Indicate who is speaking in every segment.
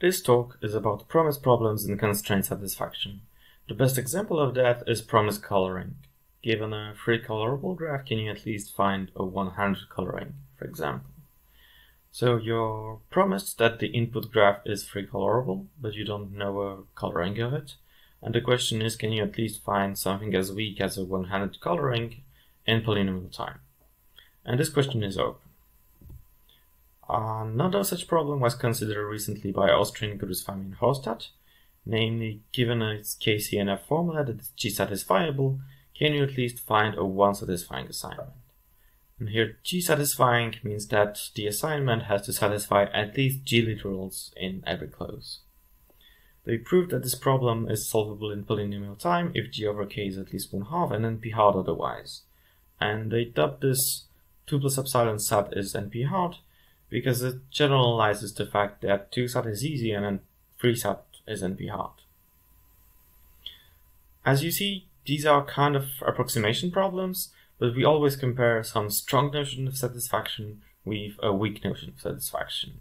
Speaker 1: This talk is about promise problems in constraint satisfaction. The best example of that is promise coloring. Given a free colorable graph, can you at least find a 100 coloring, for example? So you're promised that the input graph is free colorable, but you don't know a coloring of it. And the question is, can you at least find something as weak as a 100 coloring in polynomial time? And this question is open. Uh, Another such problem was considered recently by Austrin Guruswami and Håstad, namely, given its KCNF formula that is G-satisfiable, can you at least find a one-satisfying assignment? And here G-satisfying means that the assignment has to satisfy at least G literals in every clause. They proved that this problem is solvable in polynomial time if G over K is at least one half and NP hard otherwise. And they dubbed this 2 plus epsilon sat is NP hard because it generalizes the fact that 2 sat is easy and then 3 sat is NP hard. As you see, these are kind of approximation problems, but we always compare some strong notion of satisfaction with a weak notion of satisfaction.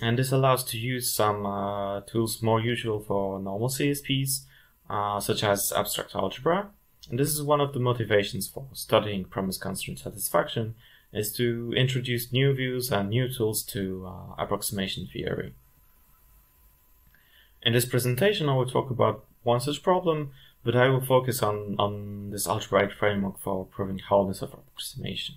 Speaker 1: And this allows to use some uh, tools more usual for normal CSPs, uh, such as abstract algebra. And this is one of the motivations for studying promise constraint satisfaction, is to introduce new views and new tools to uh, approximation theory. In this presentation, I will talk about one such problem, but I will focus on, on this algebraic framework for proving hardness of approximation.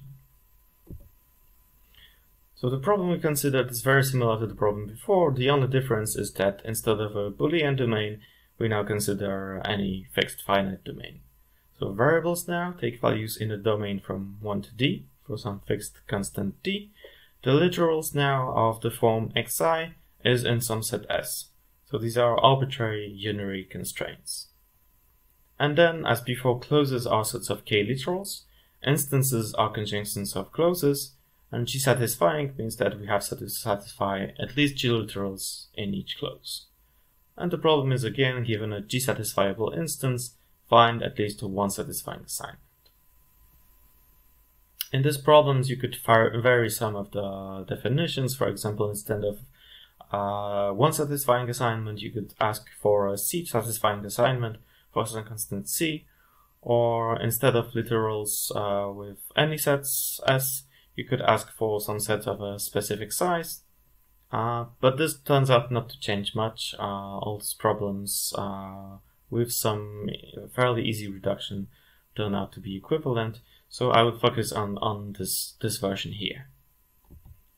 Speaker 1: So the problem we considered is very similar to the problem before. The only difference is that instead of a Boolean domain, we now consider any fixed finite domain. So variables now take values in a domain from 1 to d, for some fixed constant t, The literals now of the form xi is in some set S. So these are arbitrary unary constraints. And then, as before, clauses are sets of k literals, instances are conjunctions of clauses, and G satisfying means that we have to satisfy at least G literals in each clause. And the problem is again, given a G satisfiable instance, find at least one satisfying assignment. In these problems, you could vary some of the definitions. For example, instead of uh, one satisfying assignment, you could ask for a C satisfying assignment for some constant C, or instead of literals uh, with any sets S, you could ask for some sets of a specific size. Uh, but this turns out not to change much. Uh, all these problems uh, with some fairly easy reduction turn out to be equivalent. So I will focus on, on this, this version here.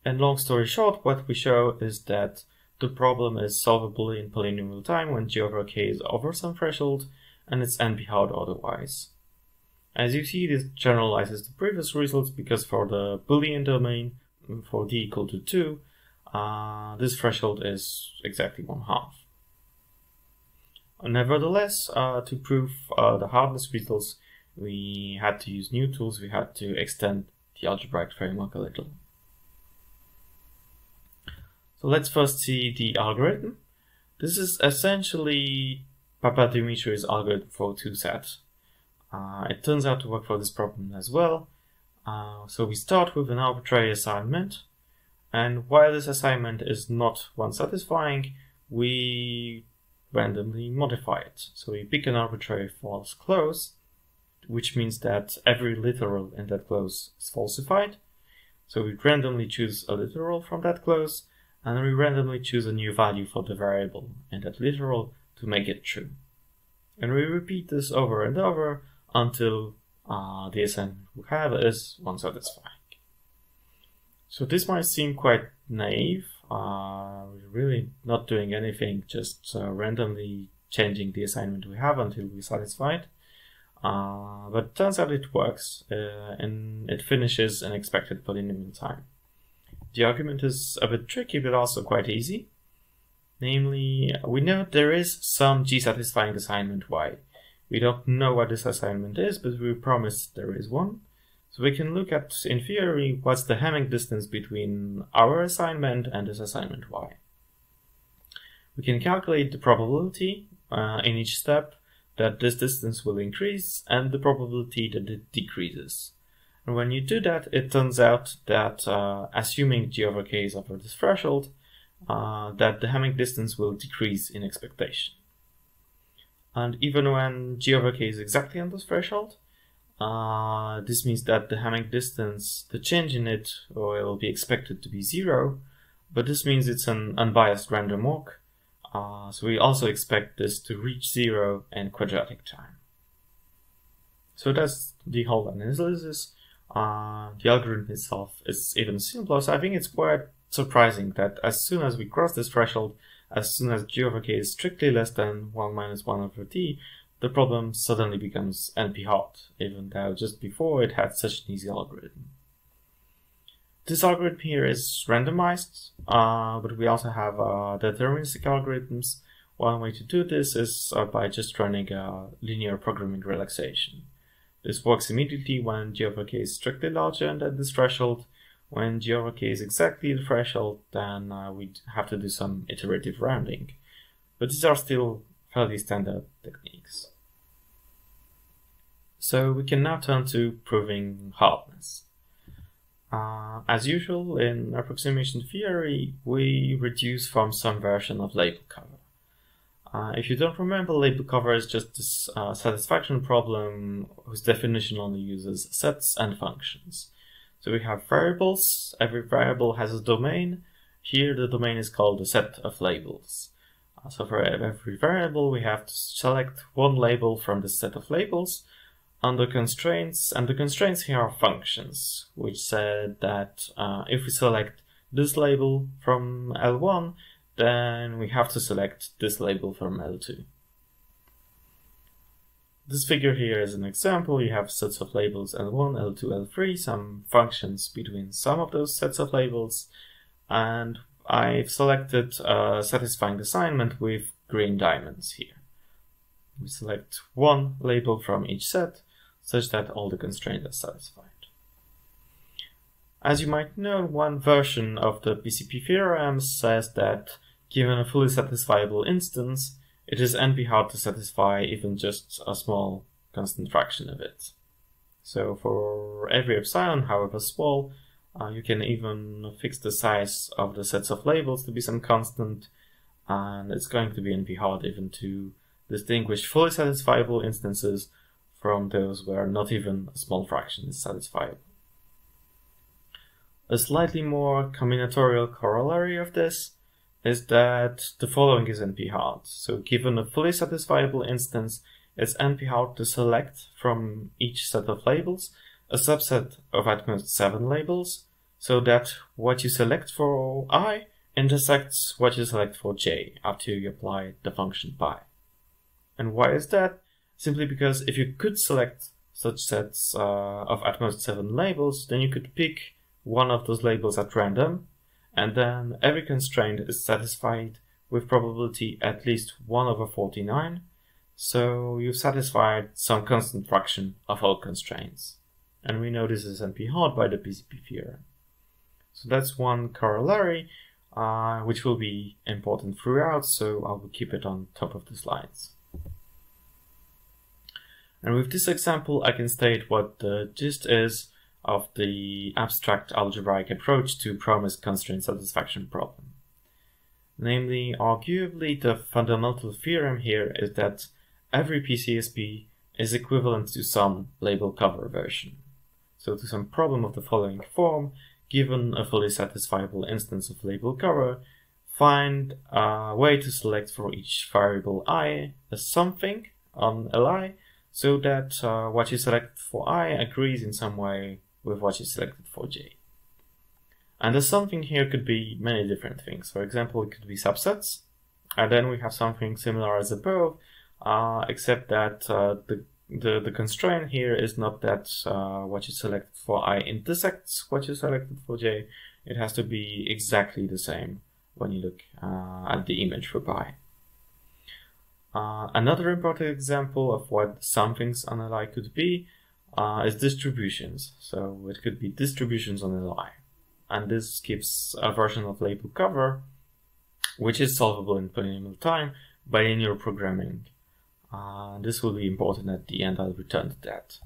Speaker 1: And long story short, what we show is that the problem is solvable in polynomial time when g over k is over some threshold and it's NP hard otherwise. As you see, this generalizes the previous results because for the Boolean domain, for d equal to 2, uh, this threshold is exactly one half. Nevertheless, uh, to prove uh, the hardness results, we had to use new tools, we had to extend the algebraic framework a little. So let's first see the algorithm. This is essentially Papadimitriou's algorithm for two SAT. Uh, it turns out to work for this problem as well. Uh, so we start with an arbitrary assignment, and while this assignment is not one satisfying, we randomly modify it. So we pick an arbitrary false clause, which means that every literal in that clause is falsified. So we randomly choose a literal from that clause, and we randomly choose a new value for the variable in that literal to make it true. And we repeat this over and over until uh, the assignment we have is one satisfying. So this might seem quite naive. Uh, we're really not doing anything, just uh, randomly changing the assignment we have until we satisfy it. Uh, but turns out it works, uh, and it finishes in expected polynomial time. The argument is a bit tricky, but also quite easy. Namely, we know there is some G-satisfying assignment Y. We don't know what this assignment is, but we promise there is one. So we can look at, in theory, what's the Hamming distance between our assignment and this assignment Y. We can calculate the probability uh, in each step that this distance will increase and the probability that it decreases. And when you do that, it turns out that uh, assuming g over k is over this threshold, uh, that the Hamming distance will decrease in expectation. And even when g over k is exactly on this threshold, uh, this means that the Hamming distance, the change in it, will be expected to be zero, but this means it's an unbiased random walk, uh, so we also expect this to reach zero in quadratic time. So that's the whole analysis. Uh, the algorithm itself is even simpler, so I think it's quite surprising that as soon as we cross this threshold, as soon as g over k is strictly less than 1 minus 1 over t, the problem suddenly becomes NP-hard, even though just before it had such an easy algorithm. This algorithm here is randomized, uh, but we also have uh, deterministic algorithms. One way to do this is uh, by just running a linear programming relaxation. This works immediately when g over k is strictly larger than this threshold, when g over k is exactly the threshold, then uh, we have to do some iterative rounding. But these are still fairly standard techniques. So we can now turn to proving hardness. Uh, as usual in approximation theory, we reduce from some version of label cover. Uh, if you don't remember, label cover is just this uh, satisfaction problem whose definition only uses sets and functions. So we have variables. Every variable has a domain. Here the domain is called a set of labels. Uh, so for every variable we have to select one label from the set of labels under constraints, and the constraints here are functions, which said that uh, if we select this label from L1, then we have to select this label from L2. This figure here is an example. You have sets of labels L1, L2, L3, some functions between some of those sets of labels, and I've selected a satisfying assignment with green diamonds here. We select one label from each set, such that all the constraints are satisfied. As you might know, one version of the PCP theorem says that given a fully satisfiable instance, it is NP hard to satisfy even just a small constant fraction of it. So for every epsilon, however small, uh, you can even fix the size of the sets of labels to be some constant, and it's going to be NP hard even to distinguish fully satisfiable instances from those where not even a small fraction is satisfiable. A slightly more combinatorial corollary of this is that the following is NP-hard. So given a fully satisfiable instance, it's NP-hard to select from each set of labels a subset of at most seven labels, so that what you select for i intersects what you select for j after you apply the function pi. And why is that? Simply because if you could select such sets uh, of at most seven labels, then you could pick one of those labels at random and then every constraint is satisfied with probability at least 1 over 49, so you've satisfied some constant fraction of all constraints. And we know this is NP-hard by the PCP theorem. So that's one corollary, uh, which will be important throughout, so I will keep it on top of the slides. And with this example, I can state what the gist is of the abstract algebraic approach to promise constraint satisfaction problem. Namely, arguably, the fundamental theorem here is that every PCSP is equivalent to some label cover version. So to some problem of the following form, given a fully satisfiable instance of label cover, find a way to select for each variable i a something on li so that uh, what you select for i agrees in some way with what you selected for J. And the something here could be many different things. For example, it could be subsets, and then we have something similar as above, uh, except that uh, the, the, the constraint here is not that uh, what you selected for i intersects what you selected for j. It has to be exactly the same when you look uh, at the image for pi. Uh, another important example of what somethings on a could be uh, is distributions. So it could be distributions on a line. And this gives a version of label cover, which is solvable in polynomial time by linear programming. Uh, this will be important at the end, I'll return to that.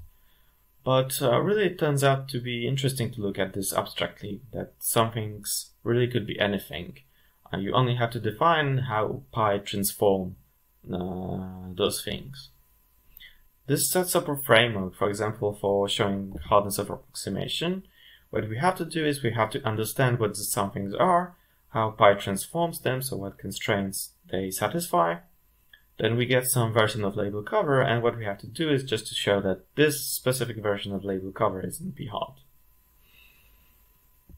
Speaker 1: But uh, really it turns out to be interesting to look at this abstractly, that some things really could be anything. Uh, you only have to define how pi transform uh, those things. This sets up a framework, for example, for showing hardness of approximation. What we have to do is we have to understand what the somethings are, how pi transforms them, so what constraints they satisfy. Then we get some version of label cover, and what we have to do is just to show that this specific version of label cover is NP-hard.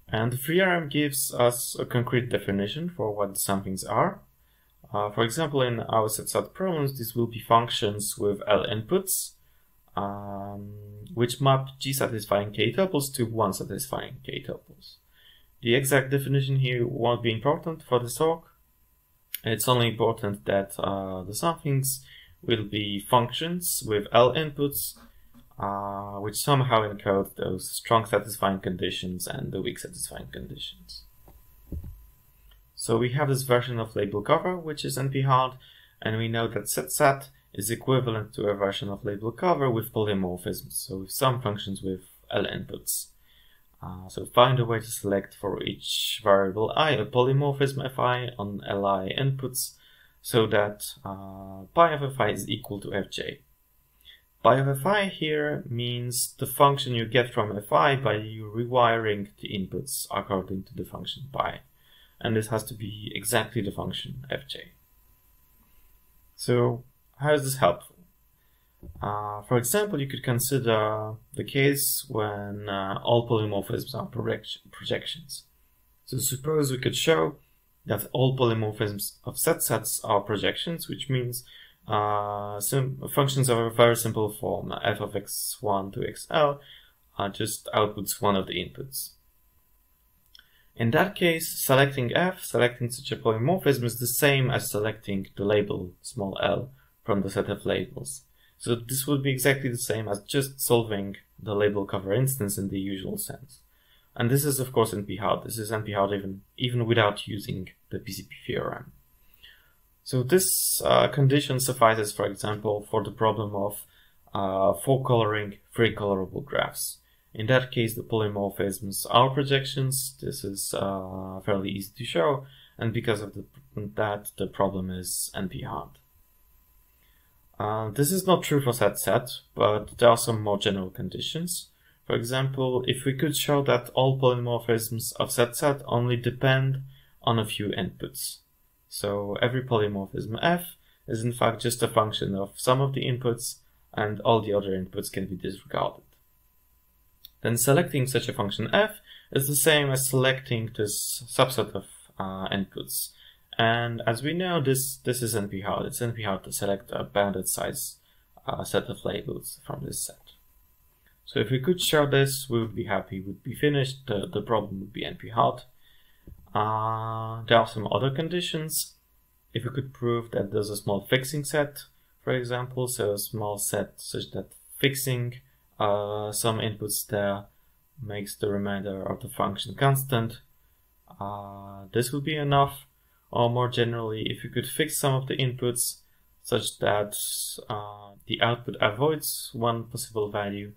Speaker 1: And the theorem gives us a concrete definition for what the somethings are. Uh, for example, in our set problems, this will be functions with L inputs, um, which map G satisfying K tuples to 1 satisfying K tuples. The exact definition here won't be important for the talk. It's only important that uh, the somethings will be functions with L inputs, uh, which somehow encode those strong satisfying conditions and the weak satisfying conditions. So we have this version of label cover, which is NP-hard, and we know that set sat is equivalent to a version of label cover with polymorphisms, so with some functions with L inputs. Uh, so find a way to select for each variable i a polymorphism fi on li inputs so that uh, pi of fi is equal to fj. Pi of fi here means the function you get from fi by you rewiring the inputs according to the function pi and this has to be exactly the function fj. So how is this helpful? Uh, for example, you could consider the case when uh, all polymorphisms are project projections. So suppose we could show that all polymorphisms of set sets are projections, which means uh, functions of a very simple form, f of x1 to xl, are just outputs one of the inputs. In that case, selecting f, selecting such a polymorphism is the same as selecting the label small l from the set of labels. So this would be exactly the same as just solving the label cover instance in the usual sense. And this is of course NP-hard. This is NP-hard even, even without using the PCP theorem. So this uh, condition suffices, for example, for the problem of uh, for coloring three colorable graphs. In that case, the polymorphisms are projections. This is uh, fairly easy to show, and because of the, that, the problem is NP-hard. Uh, this is not true for set set, but there are some more general conditions. For example, if we could show that all polymorphisms of set set only depend on a few inputs. So every polymorphism f is in fact just a function of some of the inputs and all the other inputs can be disregarded then selecting such a function f is the same as selecting this subset of uh, inputs. And as we know, this, this is NP-hard. It's NP-hard to select a bounded size uh, set of labels from this set. So if we could show this, we would be happy, would be finished, the, the problem would be NP-hard. Uh, there are some other conditions. If we could prove that there's a small fixing set, for example, so a small set such that fixing uh, some inputs there makes the remainder of the function constant. Uh, this would be enough. Or more generally, if you could fix some of the inputs such that uh, the output avoids one possible value,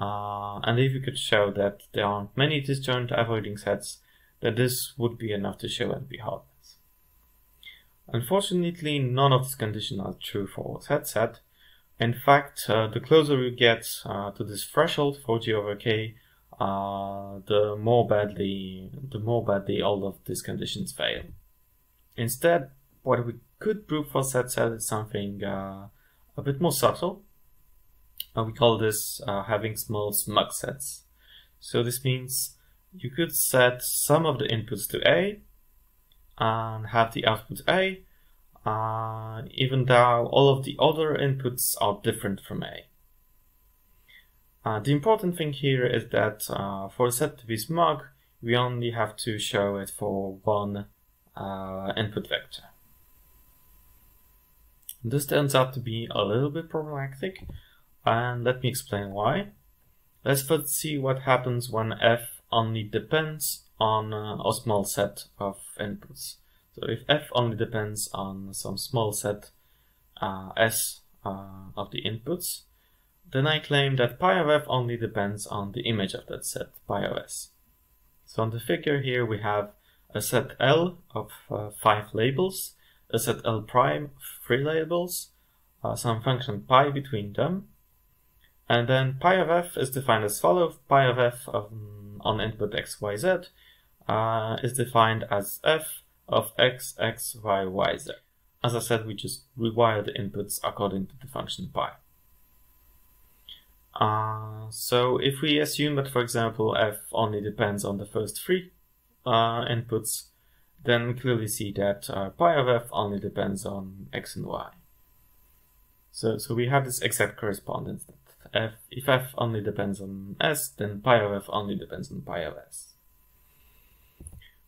Speaker 1: uh, and if you could show that there aren't many disjoint avoiding sets, then this would be enough to show NP hardness. Unfortunately, none of these conditions are true for set set, in fact, uh, the closer you get uh, to this threshold for g over k, uh, the more badly the more badly all of these conditions fail. Instead, what we could prove for set set is something uh, a bit more subtle. Uh, we call this uh, having small smug sets. So this means you could set some of the inputs to A and have the output A uh, even though all of the other inputs are different from A. Uh, the important thing here is that uh, for a set to be smug, we only have to show it for one uh, input vector. This turns out to be a little bit problematic, and let me explain why. Let's first see what happens when f only depends on uh, a small set of inputs. So if f only depends on some small set uh, s uh, of the inputs, then I claim that pi of f only depends on the image of that set, pi of s. So on the figure here we have a set L of uh, five labels, a set L prime of three labels, uh, some function pi between them, and then pi of f is defined as follows. Pi of f of, on input x, y, z uh, is defined as f of x, x, y, y, z. As I said, we just rewire the inputs according to the function pi. Uh, so if we assume that, for example, f only depends on the first three uh, inputs, then we clearly see that uh, pi of f only depends on x and y. So, so we have this exact correspondence that f, if f only depends on s, then pi of f only depends on pi of s.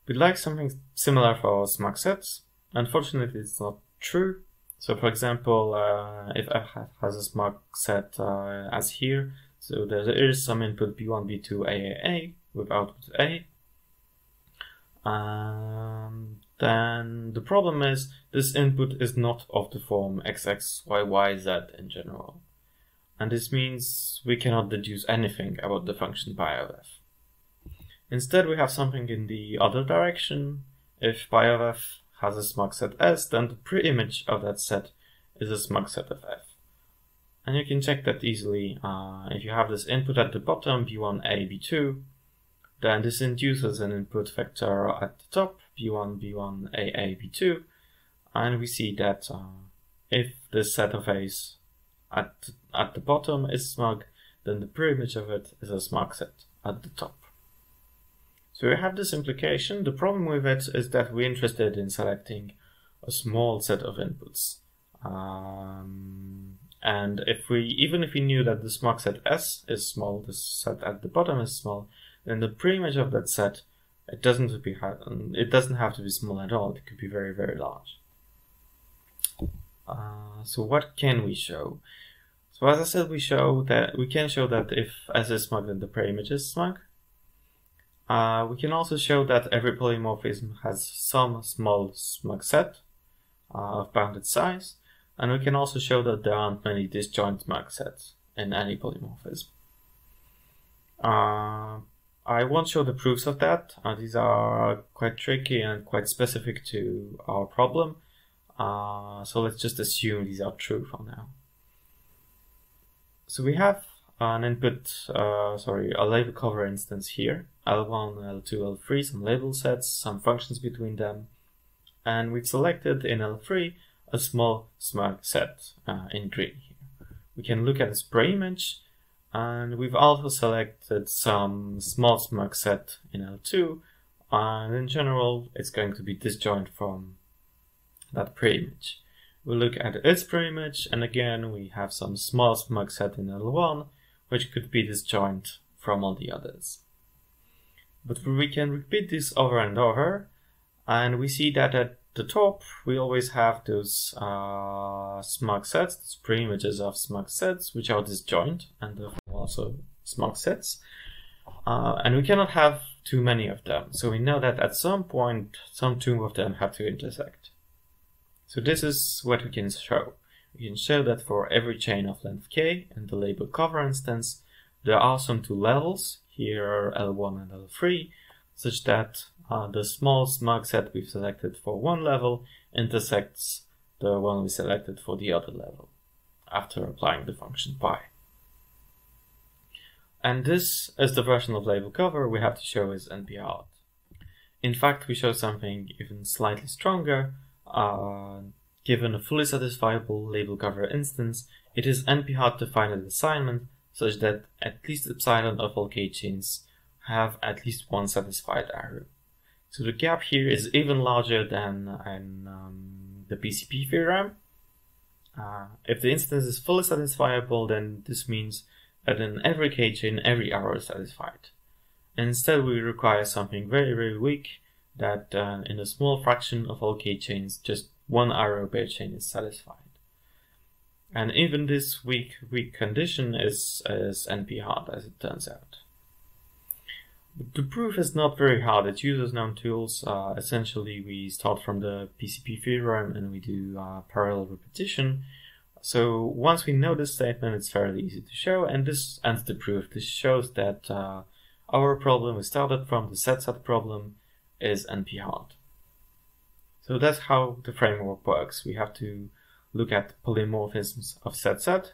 Speaker 1: We'd like something similar for our sets. Unfortunately, it's not true. So for example, uh, if f has a smug set uh, as here, so there is some input b1, b2, aaa with output a, um, then the problem is this input is not of the form xx, y, y, z in general. And this means we cannot deduce anything about the function pi of f. Instead, we have something in the other direction. If pi f has a smug set S, then the pre-image of that set is a smug set of F. And you can check that easily. Uh, if you have this input at the bottom, B1, A, B2, then this induces an input vector at the top, B1, B1, A, A, B2, and we see that uh, if this set of A's at, at the bottom is smug, then the pre-image of it is a smug set at the top. So we have this implication. The problem with it is that we're interested in selecting a small set of inputs. Um, and if we, even if we knew that the smug set S is small, the set at the bottom is small, then the preimage of that set, it doesn't be it doesn't have to be small at all. It could be very, very large. Uh, so what can we show? So as I said, we show that we can show that if S is smug, then the preimage is smug. Uh, we can also show that every polymorphism has some small smug set uh, of bounded size, and we can also show that there aren't many disjoint smug sets in any polymorphism. Uh, I won't show the proofs of that. Uh, these are quite tricky and quite specific to our problem. Uh, so let's just assume these are true for now. So we have an input, uh, sorry, a label cover instance here. L1, L2, L3, some label sets, some functions between them. And we've selected in L3 a small smug set uh, in green here. We can look at the spray image and we've also selected some small smug set in L2 and in general it's going to be disjoint from that pre-image. We look at its pre-image and again we have some small smug set in L1 which could be disjoint from all the others. But we can repeat this over and over, and we see that at the top we always have those uh, smug sets, those pre-images of smug sets, which are disjoint, and also smug sets. Uh, and we cannot have too many of them, so we know that at some point some two of them have to intersect. So this is what we can show. We can show that for every chain of length k in the label cover instance, there are some two levels here L1 and L3, such that uh, the small smug set we've selected for one level intersects the one we selected for the other level after applying the function pi. And this is the version of label cover we have to show is NP-hard. In fact, we show something even slightly stronger. Uh, given a fully satisfiable label cover instance, it is NP-hard to find an assignment such that at least epsilon of all k-chains have at least one satisfied arrow. So the gap here is even larger than in um, the PCP theorem. Uh, if the instance is fully satisfiable, then this means that in every k-chain, every arrow is satisfied. Instead, we require something very, very weak that uh, in a small fraction of all k-chains, just one arrow per chain is satisfied. And even this weak, weak condition is, is NP hard, as it turns out. But the proof is not very hard. It uses known tools. Uh, essentially, we start from the PCP theorem and we do uh, parallel repetition. So once we know this statement, it's fairly easy to show, and this ends the proof. This shows that uh, our problem, we started from the set set problem, is NP-hard. So that's how the framework works. We have to look at polymorphisms of set set.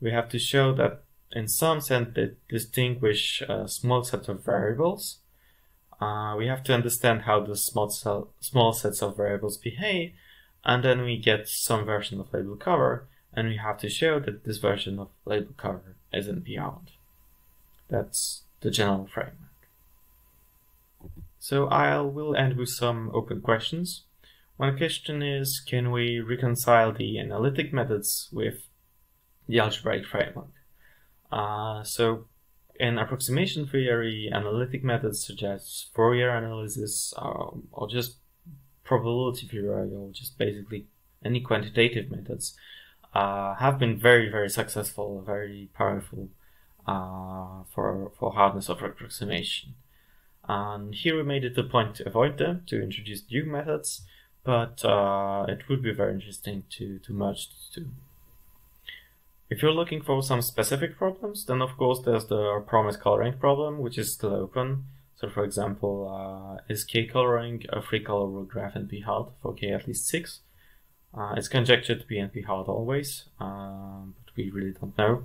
Speaker 1: We have to show that in some sense they distinguish a small set of variables. Uh, we have to understand how the small, cell, small sets of variables behave, and then we get some version of label cover, and we have to show that this version of label cover isn't beyond. That's the general framework. So I will end with some open questions. One question is, can we reconcile the analytic methods with the algebraic framework? Uh, so in approximation theory, analytic methods such as Fourier analysis um, or just probability theory or just basically any quantitative methods uh, have been very, very successful, very powerful uh, for, for hardness of approximation. And here we made it a point to avoid them, to introduce new methods, but uh, it would be very interesting to, to merge the two. If you're looking for some specific problems, then of course there's the promise coloring problem, which is still open. So for example, uh, is k coloring a free color graph NP-hard for k at least 6? Uh, it's conjectured to be NP-hard always, um, but we really don't know.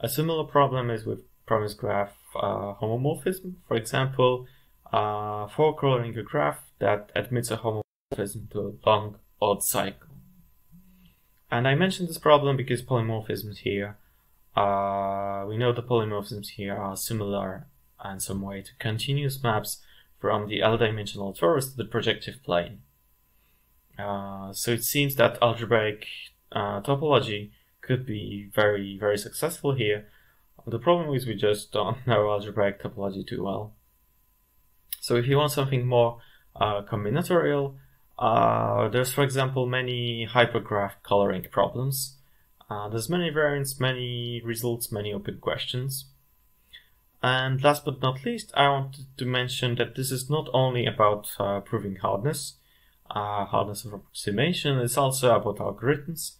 Speaker 1: A similar problem is with promise graph uh, homomorphism. For example, uh, for coloring a graph that admits a homomorphism to a long odd cycle. And I mentioned this problem because polymorphisms here, uh, we know the polymorphisms here are similar in some way to continuous maps from the L-dimensional torus to the projective plane. Uh, so it seems that algebraic uh, topology could be very, very successful here. The problem is we just don't know algebraic topology too well. So if you want something more uh, combinatorial, uh, there's, for example, many hypergraph coloring problems. Uh, there's many variants, many results, many open questions. And last but not least, I wanted to mention that this is not only about uh, proving hardness, uh, hardness of approximation, it's also about algorithms.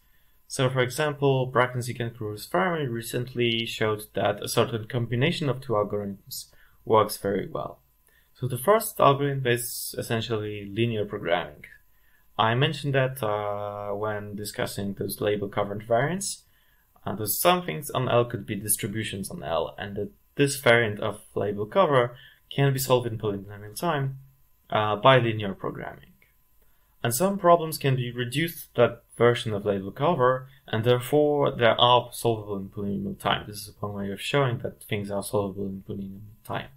Speaker 1: So, for example, Brakensiek and Cruz very recently showed that a certain combination of two algorithms works very well. So the first algorithm is essentially linear programming. I mentioned that uh, when discussing those label covered variants. Uh, those some things on L could be distributions on L, and that this variant of label cover can be solved in polynomial time uh, by linear programming. And some problems can be reduced to that version of label cover, and therefore they are solvable in polynomial time. This is one way of showing that things are solvable in polynomial time.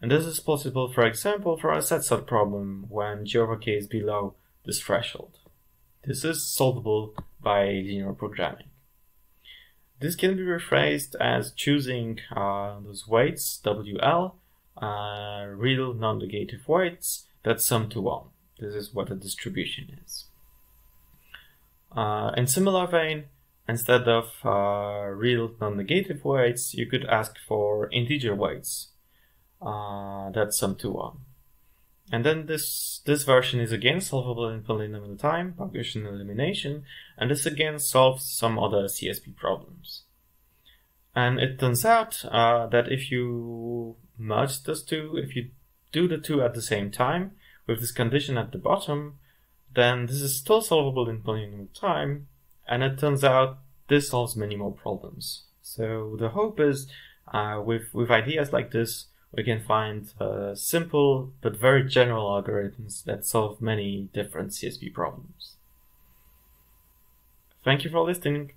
Speaker 1: And this is possible, for example, for a set sort problem when over k is below this threshold. This is solvable by linear programming. This can be rephrased as choosing uh, those weights, WL, uh, real non-negative weights that sum to 1. This is what a distribution is. Uh, in similar vein, instead of uh, real non-negative weights, you could ask for integer weights uh, that sum to 1. And then this this version is again solvable in polynomial time Gaussian elimination, and this again solves some other CSP problems. And it turns out uh, that if you merge those two, if you do the two at the same time, with this condition at the bottom, then this is still solvable in polynomial time, and it turns out this solves many more problems. So the hope is, uh, with with ideas like this, we can find uh, simple but very general algorithms that solve many different CSP problems. Thank you for listening.